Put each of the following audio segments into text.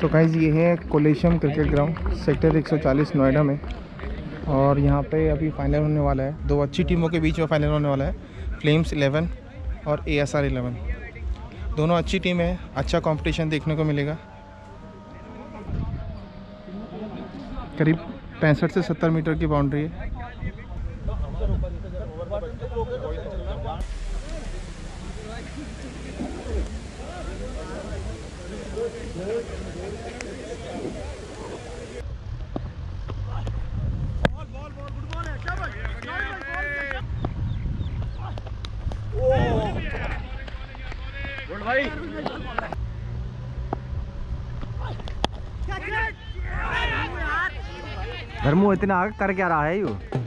तो गाइज़ ये है कोलेशम क्रिकेट ग्राउंड सेक्टर 140 नोएडा में। और यहाँ पे अभी फाइनल होने वाला है। दो अच्छी टीमों के बीच में फाइनल होने वाला है फ्लेम्स 11 और ए एस आर दोनों अच्छी टीम है अच्छा कंपटीशन देखने को मिलेगा। करीब पैंसठ से सत्तर मीटर की बाउंड्री है। धर्मू इतना आगे कर क्या रहा है यू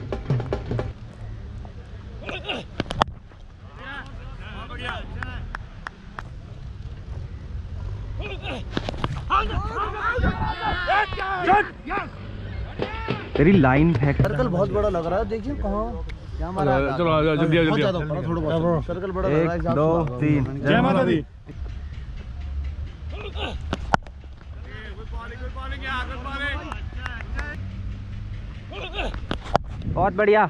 तेरी लाइन फेंक सर्कल बहुत बड़ा लग रहा है देखिए कहाँ। है? चलो जल्दी आओ, जल्दी। आओ। थोड़ा बहुत सर्कल बड़ा लग रहा है एक दो तीन। जय माता दी। बहुत बढ़िया।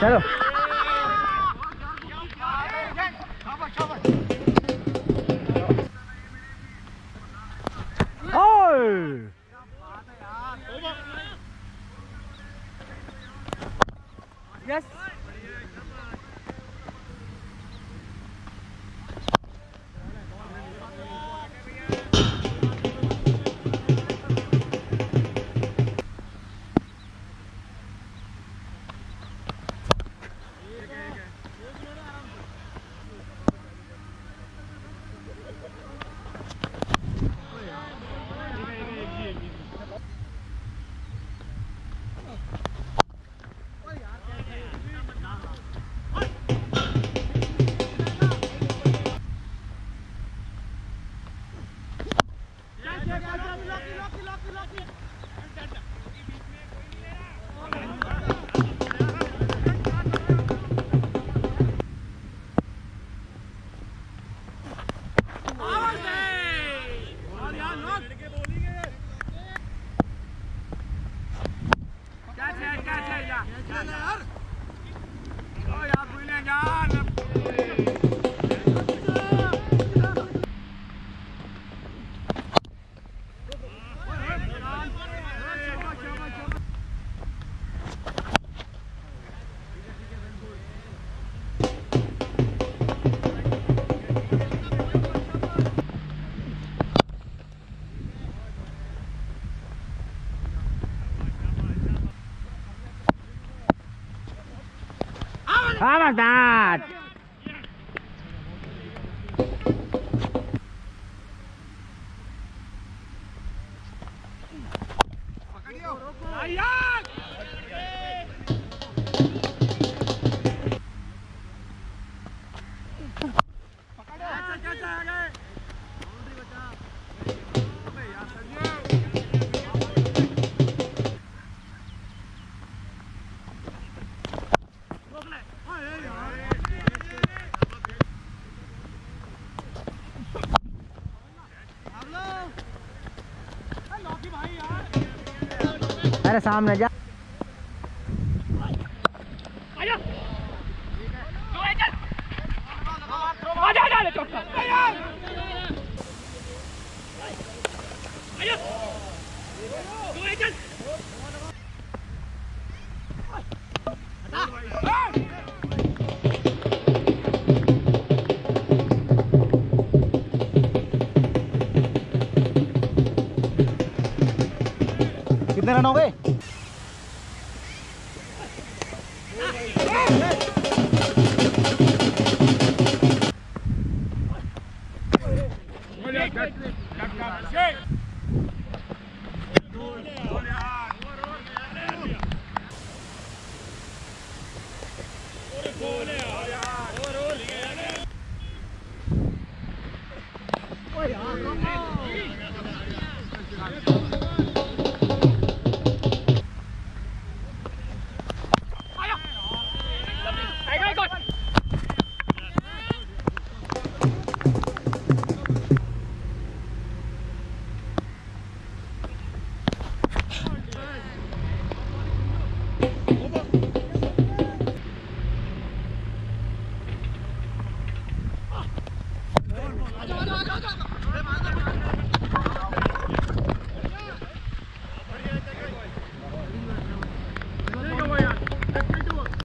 चलो ओए Not How about that? अरे सामने जा। Thank you.